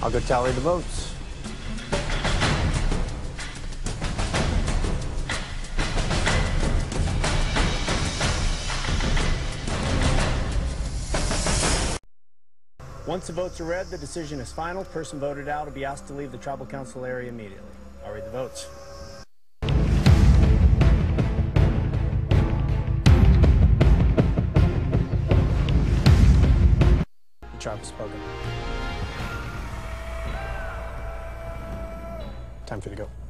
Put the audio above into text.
I'll go tally the votes. Once the votes are read, the decision is final. Person voted out will be asked to leave the tribal council area immediately. I'll read the votes. The tribe has spoken. Time for you to go.